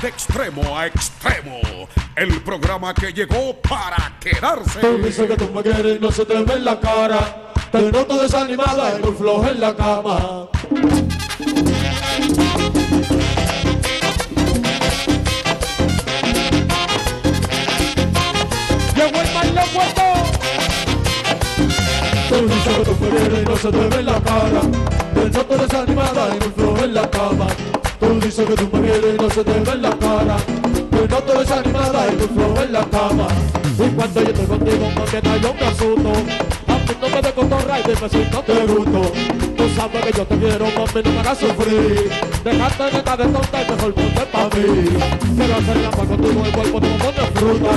De extremo a extremo, el programa que llegó para quedarse. Tú dices que tú me quieres y no se te ve en la cara. Te noto desanimada y muy floja en la cama. Llegó el mal puesto. Tú dices que tú me quieres y no se te ve en la cara. Te noto desanimada y muy floja en la cama. Tú dices que tú me quieres y no se te ve en la cara. Te noto desanimada y muy floja en la cama. Y cuando yo estoy contigo, mami, yo me asusto. A mí no me de cotorra y dime si no te gusto. Tú sabes que yo te quiero, mami, no me hagas sufrir. Dejarte de estar de tonta y mejor ponte pa' mí. Quiero hacer la paz contigo, el cuerpo te pone fruta.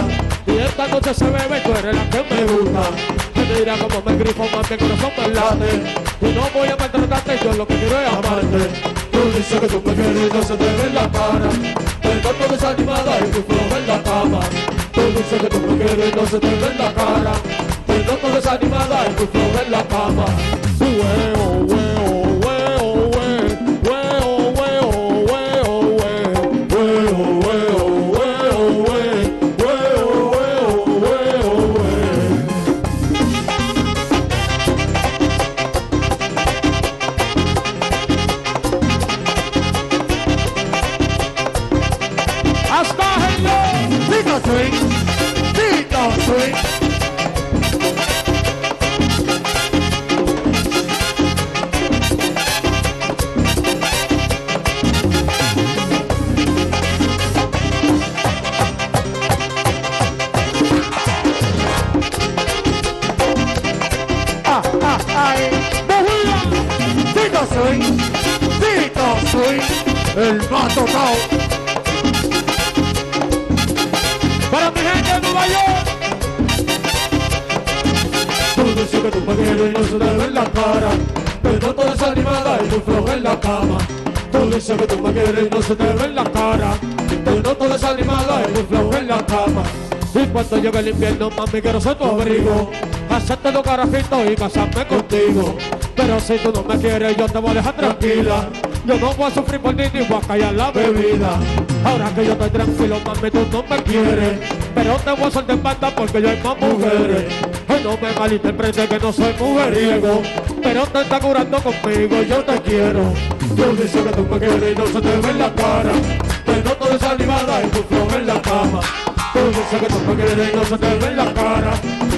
Y esta noche se bebe tú eres la que me gusta. Me dirá como me grifo, más mi corazón me late. Y no voy a maltratarte, yo lo que quiero es amarte. Tú dices que tú me quieres no se te ve en la cara. Te noto desanimada y tu floja en la cama. Tú dices que tú me quieres no se te ve en la cara. Te noto desanimada y tu floja en la cama. Que tú me quieres y no se te ve en la cara. Te noto desanimada y muy floja en la cama. Y cuando llegue el invierno, mami, quiero ser tu abrigo. Hacerte los carajitos y casarme contigo. Pero si tú no me quieres, yo te voy a dejar tranquila. Yo no voy a sufrir por ti ni voy a callar la bebida. Ahora que yo estoy tranquilo, mami, tú no me quieres. Pero te voy a soltar en banda porque yo hay más mujeres. No me malinterpretes que no soy mujeriego. Pero te está curando conmigo, yo te quiero. Tú dices que tú me quieres y no se te ve en la cara. Te noto desanimada y tu flow en la cama. Tú dices que tú me quieres y no se te ve en la cara.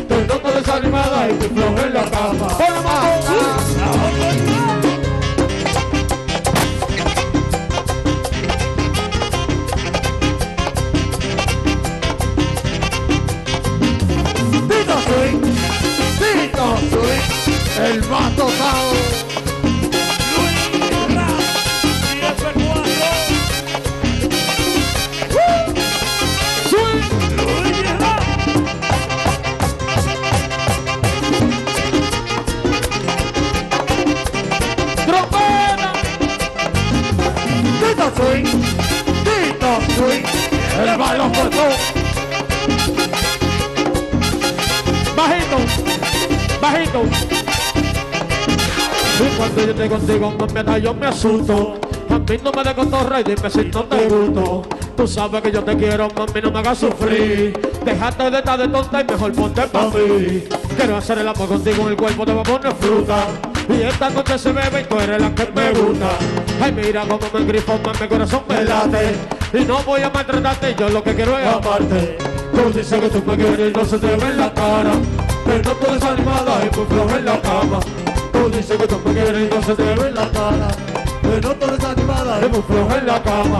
Bajito. Bajito. Y cuando yo estoy contigo, mami, yo me asusto. A mí no me de cotorra y dime si no te gusto. Tú sabes que yo te quiero, mami, no me hagas sufrir. Déjate de estar de tonta y mejor ponte pa' mí. Quiero hacer el amor contigo, el cuerpo te va a fruta. Y esta noche se bebe y tú eres la que me gusta. Ay, mira cómo me grifo, mami, corazón me late. Y no voy a maltratarte, yo lo que quiero es amarte. Tú dices que tú me quieres y no se te ve en la cara. Pero tú desanimada y muy floja en la cama. Tú dices que tú me quieres y no se te ve en la cara. Pero tú desanimada y muy floja en la cama.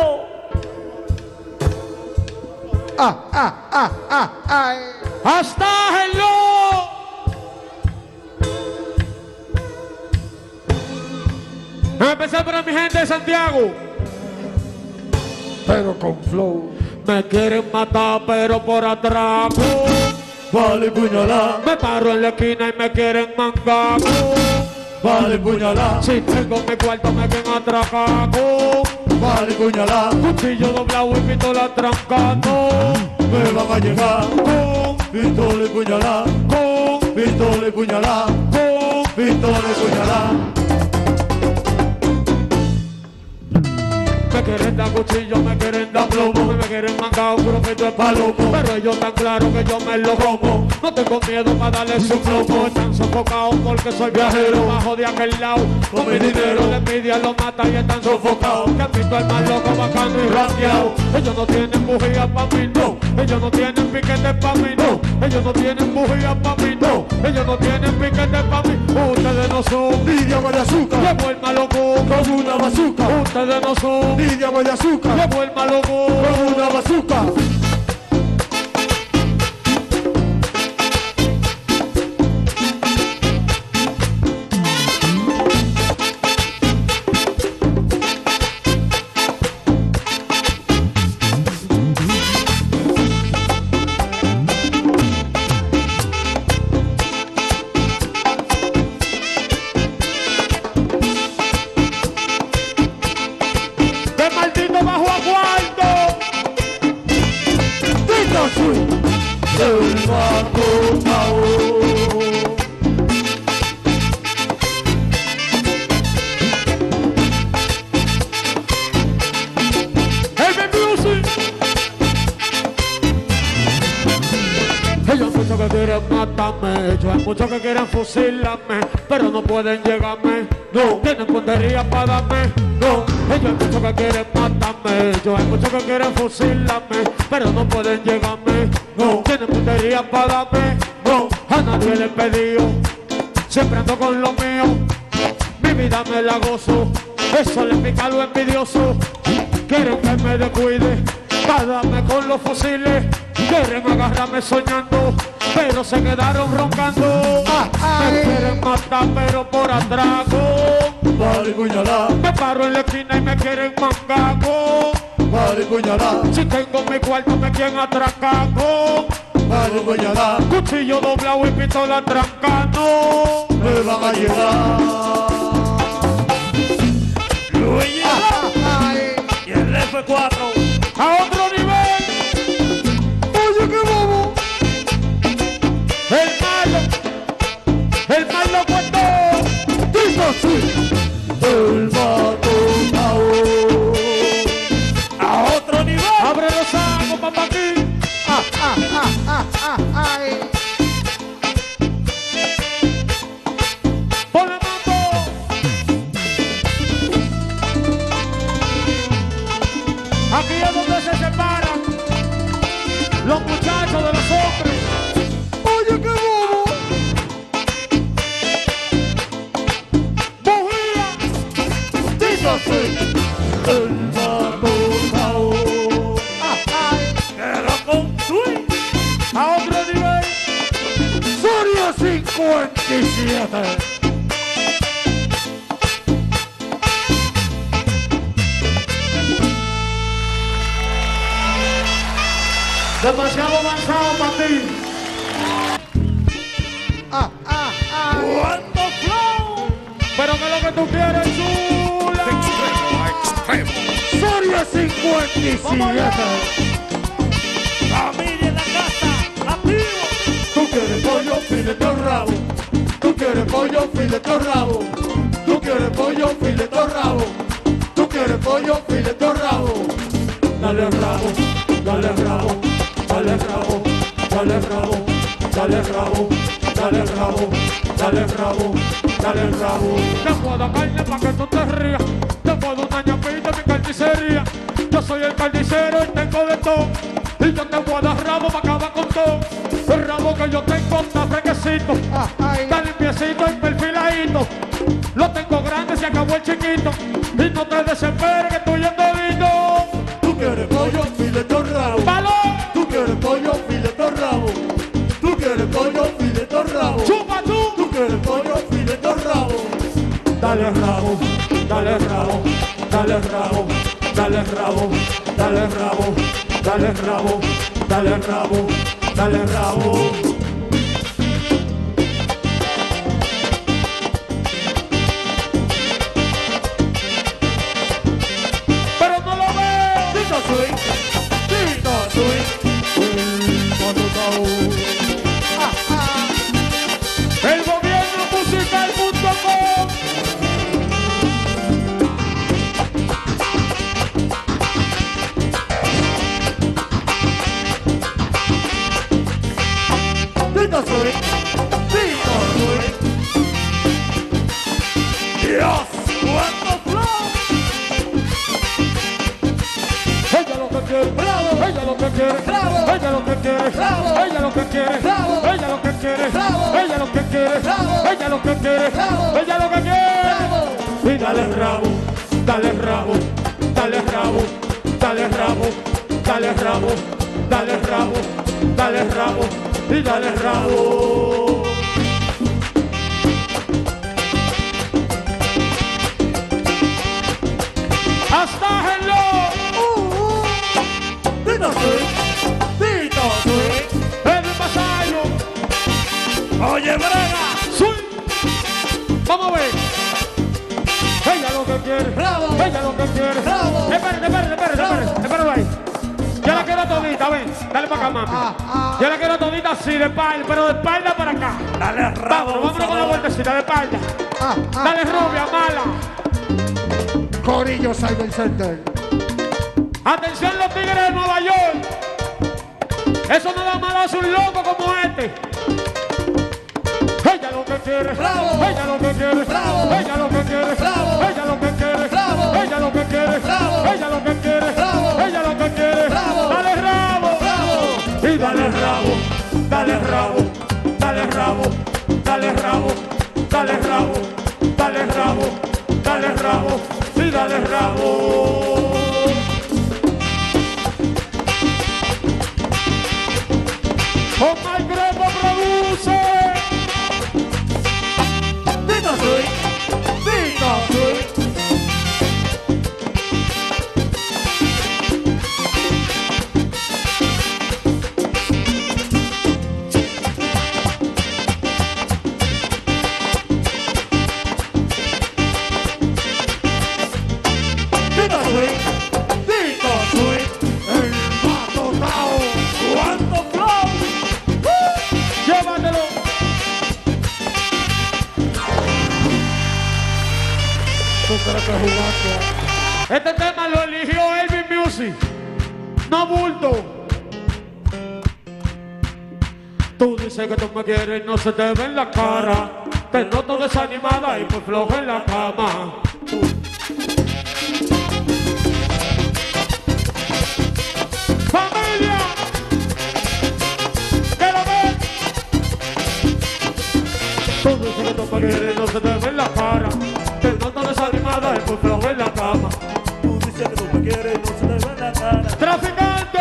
¡Asesínalo! Ah, ah, ah, ah, ay. Hasta hello. Empecé para mi gente de Santiago. Pero con flow. Me quieren matar, pero por atraco. Vale puñalá, Me paro en la esquina y me quieren mangaco. Vale puñalá, Si tengo mi cuarto, me quieren atracaco. vale puñalá. Cuchillo doblado y pistola trancando. Me van a llegar. Con, Pistola y puñalá, con, pistola y puñalá, con. pistola y puñalá. Me quieren dar cuchillo, me quieren dar plomo, me quieren mangar un grupito de palomo. Pero ellos tan claro que yo me lo como. No tengo miedo para darle su plomo. Están sofocados porque soy viajero. Bajo de aquel lado, con mi dinero. La envidia los mata y están sofocados. Que visto el más loco, bacano y ranqueado. Ellos no tienen bujía pa' mí, no. Ellos no tienen piquete pa' mí, no. Ellos no tienen bujía pa' mí, no. Ellos no tienen piquete pa' mí. Ustedes no son. Lidia agua de azúcar, Llevo el malo con. una bazooka. Ustedes no son. Lidia agua de azúcar, Llevo el malo con. con una bazooka. Ellos. Hay muchos que quieren fusilarme, pero no pueden llegarme, no, tienen puntería para darme, no, ellos hay muchos que quieren matarme, ellos hay muchos que quieren fusilarme, pero no pueden llegarme, no, tienen puntería para darme, no, a nadie le he pedido, siempre ando con lo mío, mi vida me la gozo, eso le pica lo envidioso. Quieren que me descuide, darme con los fusiles. Quieren agarrarme soñando, pero se quedaron roncando. Me quieren matar, pero por atraco. Vale puñalá, Me paro en la esquina y me quieren mangaco. vale puñalá, Si tengo mi cuarto, me quieren atracaco. vale puñalá. Cuchillo doblado y pistola trancando. Me van a llegar. Luigi y el F4. Cuento. Tito swing, el Soria 57. Demasiado avanzado para ti. Cuando flow. Pero que lo que tú quieres, chula. Extremo a extremo. Soria 57. quieres pollo, filete rabo. Tú quieres pollo, filete rabo. Tú quieres pollo, filete rabo. Tú quieres pollo, filete rabo. Dale rabo, dale rabo, dale rabo, dale rabo, dale rabo, dale rabo, dale rabo, dale rabo. Te puedo carne pa que tú te rías. Te puedo una ñapita mi carnicería. Yo soy el carnicero y tengo de todo. Y yo te puedo dar rabo para acabar con todo tengo está fresquecito, Ah, está limpiecito y perfiladito. Lo tengo grande, se acabó el chiquito. Y no te desesperes que estoy en todito. Tú quieres pollo, filete o rabo. ¡Balón! Tú quieres pollo, filete o rabo. Tú quieres pollo, filete o rabo. ¡Chupa tú! Tú quieres pollo, filete o rabo. Dale rabo, dale rabo, dale rabo, dale rabo, dale rabo, dale rabo, dale rabo, dale rabo. Pero ella lo que quiere, ella lo que quiere, ella lo que quiere. Y dale rabo, dale rabo, dale rabo, dale rabo, dale rabo, dale rabo, dale rabo, y dale rabo. Hasta. Quiere. Bravo. Ahí. Ya la quiero todita, ven. Dale para acá, mami. Ah, ah. Ya la quiero todita así, de espalda, pero de espalda para acá. Dale rabo. Vámonos, vámonos con la vueltecita de espalda. Ah, ah. Dale rubia, mala. Corillo Cyber Center. Atención los tigres de Nueva York. Eso no da mal a un loco como este. Ella lo que quiere. Bravo. Ella lo que quiere. Bravo. Ella lo que quiere. Bravo. Ella lo que quiere. Bravo. Ella lo que quiere. Bravo. Ella lo que quiere. Bravo. Me quieres y no se te ve en la cara. Te noto desanimada y muy floja en la cama. ¡Familia! ¡Que lo ven! Que tú me quieres y no se te ve en la cara. Te noto desanimada y muy floja en la cama. Tú dices que tú me quieres y no se te ve en la cara. ¡Traficante!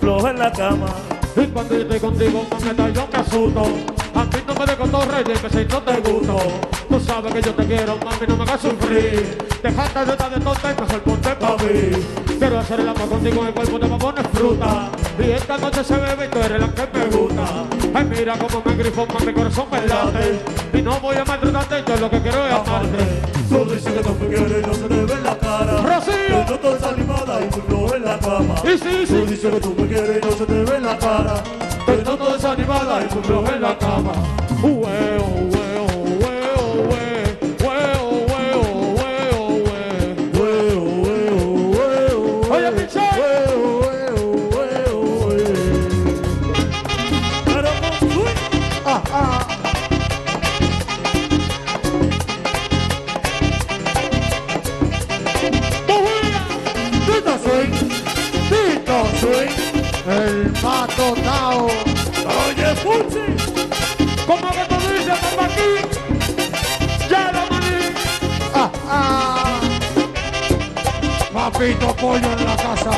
Flojo en la cama. Y cuando yo estoy contigo, mameta, yo me asusto. A ti no me de cotorreo, que si no te gusto. Tú sabes que yo te quiero, mami, no me hagas sufrir. Dejate de estar de tonta y mejor ponte pa' mí. Quiero hacer el amor contigo el cuerpo te me pones fruta. Y esta noche se bebe y tú eres la que me gusta. Ay, mira cómo me grifo, mami, mi corazón me. Y no voy a maltratarte, yo lo que quiero es amarte. Tú dices que tú me quieres no te en la cama. Y sí, Tú dices que tú me quieres y no se te ve en la cara. Te noto desanimada y muy floja en la cama. Ueo, ueo, Papito pollo en la casa.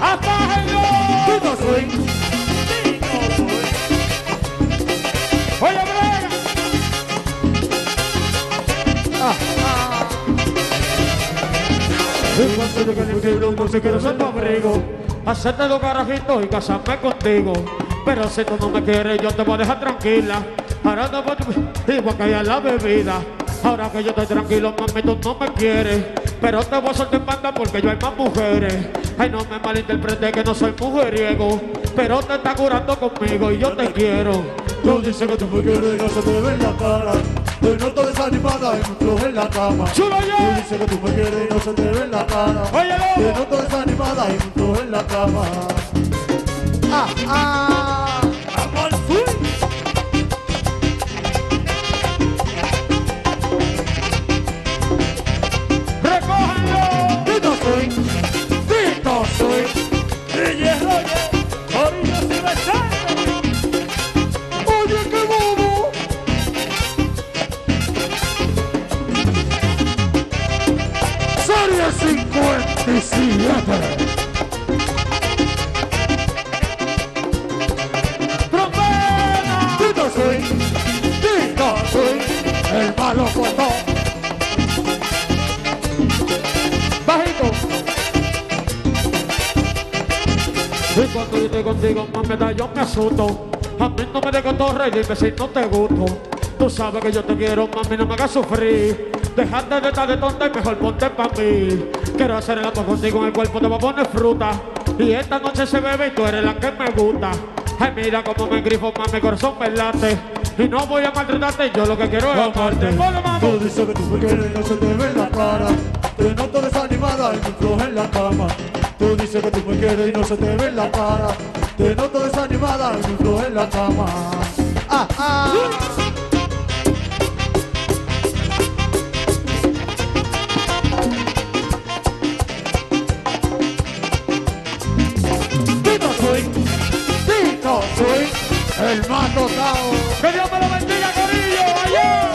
¡Apájenlo! Tito Swing. Niño soy. Oye, Brega. Y cuando yo que quiero, no sé quiero ser tu abrigo Hacerte los carajitos y casarme contigo Pero si tú no me quieres, yo te voy a dejar tranquila Ahora no voy a... y voy a callar la bebida Ahora que yo estoy tranquilo, mami, tú no me quieres Pero te voy a soltar en banda porque yo hay más mujeres Ay, no me malinterprete que no soy mujeriego Pero te está curando conmigo y yo te quiero Tú dices que tú me quieres y no se te ve en la cara. Te noto desanimada y me floja en la cama. ¡Chulo Tú ya! dices que tú me quieres y no se te ve en la cara. Oye, Te lobo. noto desanimada y me floja en la cama. Ah, ah. 57. ¡Trompeta! Tito Swing. Tito Swing. El malo cortó. Bajito. Y cuando yo estoy contigo, mamita, yo me asusto. A mí no me dejes torre, si no te gusto. Tú sabes que yo te quiero, mami, no me hagas sufrir. Dejate de estar de tonta y mejor ponte pa' mí. Quiero hacer el amor contigo en el cuerpo, te voy a poner fruta. Y esta noche se bebe y tú eres la que me gusta. Ay, mira cómo me grifo, mami, corazón me late. Y no voy a maltratarte, yo lo que quiero es amarte. Tú dices que tú me quieres y no se te ve la cara. Te noto desanimada y me floja en la cama. Tú dices que tú me quieres y no se te ve la cara. Te noto desanimada y me floja en la cama. Ah, ah. El más dotado. Que Dios me lo bendiga, Corillo, allá.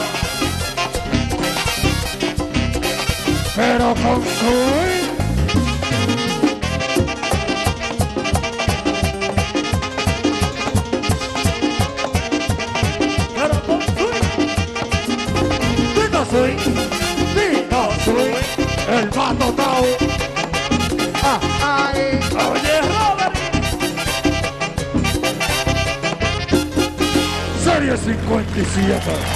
pero con swing. Serie 57.